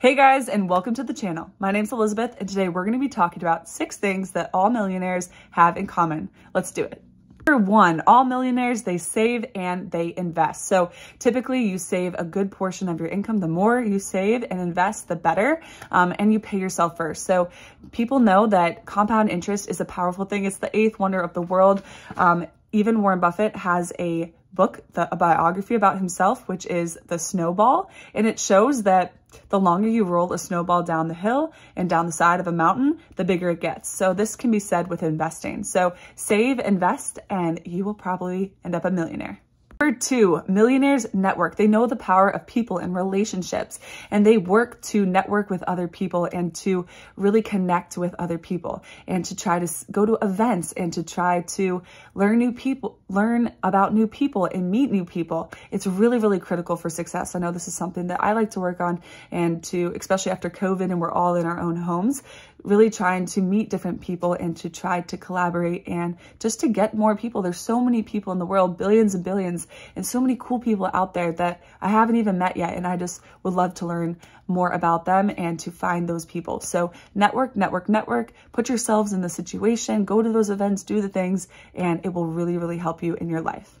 Hey guys, and welcome to the channel. My name's Elizabeth, and today we're gonna be talking about six things that all millionaires have in common. Let's do it. Number one, all millionaires, they save and they invest. So typically you save a good portion of your income. The more you save and invest, the better, um, and you pay yourself first. So people know that compound interest is a powerful thing. It's the eighth wonder of the world. Um, even Warren Buffett has a book, the, a biography about himself, which is The Snowball. And it shows that the longer you roll a snowball down the hill and down the side of a mountain, the bigger it gets. So this can be said with investing. So save, invest, and you will probably end up a millionaire. Number two, millionaires network. They know the power of people and relationships, and they work to network with other people and to really connect with other people and to try to go to events and to try to learn new people, learn about new people and meet new people. It's really, really critical for success. I know this is something that I like to work on and to, especially after COVID and we're all in our own homes, really trying to meet different people and to try to collaborate and just to get more people. There's so many people in the world, billions and billions, and so many cool people out there that I haven't even met yet. And I just would love to learn more about them and to find those people. So network, network, network, put yourselves in the situation, go to those events, do the things, and it will really, really help you in your life.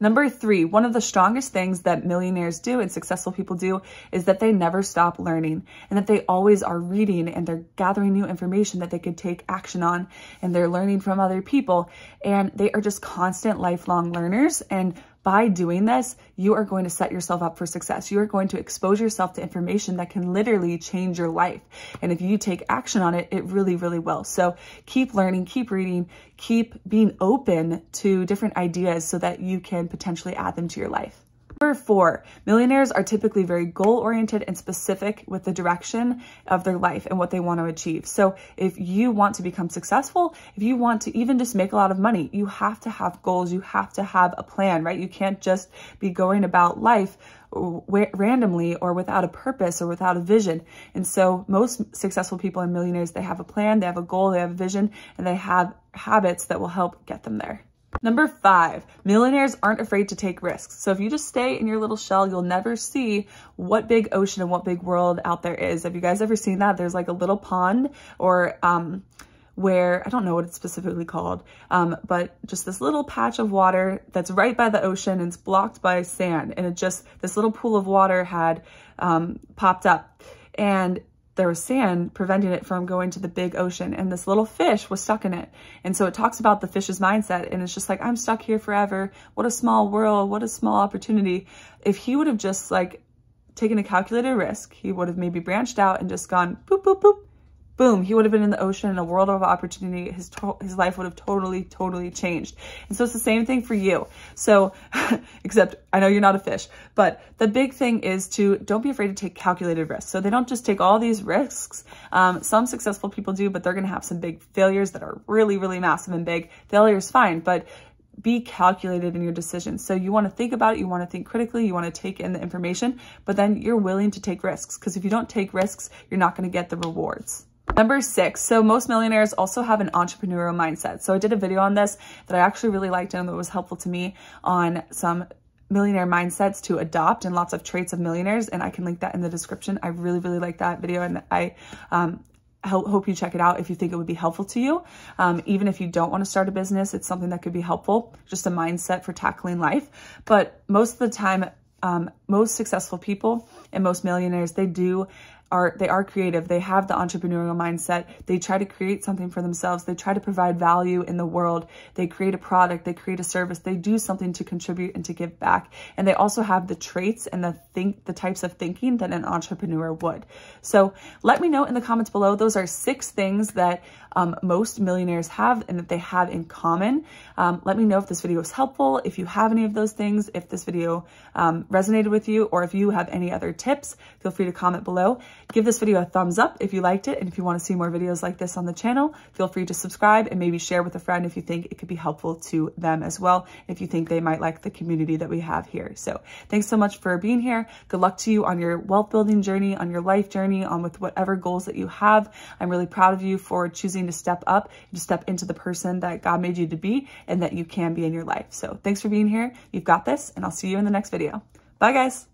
Number three, one of the strongest things that millionaires do and successful people do is that they never stop learning and that they always are reading and they're gathering new information that they could take action on and they're learning from other people and they are just constant lifelong learners and by doing this, you are going to set yourself up for success. You are going to expose yourself to information that can literally change your life. And if you take action on it, it really, really will. So keep learning, keep reading, keep being open to different ideas so that you can potentially add them to your life. Number four, millionaires are typically very goal-oriented and specific with the direction of their life and what they want to achieve. So if you want to become successful, if you want to even just make a lot of money, you have to have goals. You have to have a plan, right? You can't just be going about life randomly or without a purpose or without a vision. And so most successful people and millionaires, they have a plan, they have a goal, they have a vision, and they have habits that will help get them there. Number five, millionaires aren't afraid to take risks. So if you just stay in your little shell, you'll never see what big ocean and what big world out there is. Have you guys ever seen that? There's like a little pond or, um, where I don't know what it's specifically called, um, but just this little patch of water that's right by the ocean and it's blocked by sand. And it just, this little pool of water had um, popped up. And there was sand preventing it from going to the big ocean and this little fish was stuck in it. And so it talks about the fish's mindset and it's just like, I'm stuck here forever. What a small world. What a small opportunity. If he would have just like taken a calculated risk, he would have maybe branched out and just gone boop, boop, boop, boom, he would have been in the ocean in a world of opportunity. His, his life would have totally, totally changed. And so it's the same thing for you. So, except I know you're not a fish, but the big thing is to don't be afraid to take calculated risks. So they don't just take all these risks. Um, some successful people do, but they're going to have some big failures that are really, really massive and big. Failure is fine, but be calculated in your decisions. So you want to think about it, you want to think critically, you want to take in the information, but then you're willing to take risks because if you don't take risks, you're not going to get the rewards. Number six, so most millionaires also have an entrepreneurial mindset. So I did a video on this that I actually really liked and that was helpful to me on some millionaire mindsets to adopt and lots of traits of millionaires. And I can link that in the description. I really, really like that video and I um, hope you check it out if you think it would be helpful to you. Um, even if you don't want to start a business, it's something that could be helpful, just a mindset for tackling life. But most of the time, um, most successful people and most millionaires, they do are they are creative. They have the entrepreneurial mindset. They try to create something for themselves. They try to provide value in the world. They create a product. They create a service. They do something to contribute and to give back. And they also have the traits and the think the types of thinking that an entrepreneur would. So let me know in the comments below. Those are six things that um, most millionaires have and that they have in common. Um, let me know if this video was helpful, if you have any of those things, if this video um, resonated with you, or if you have any other tips, feel free to comment below. Give this video a thumbs up if you liked it. And if you want to see more videos like this on the channel, feel free to subscribe and maybe share with a friend if you think it could be helpful to them as well. If you think they might like the community that we have here. So thanks so much for being here. Good luck to you on your wealth building journey, on your life journey, on with whatever goals that you have. I'm really proud of you for choosing to step up, to step into the person that God made you to be and that you can be in your life. So thanks for being here. You've got this and I'll see you in the next video. Bye guys.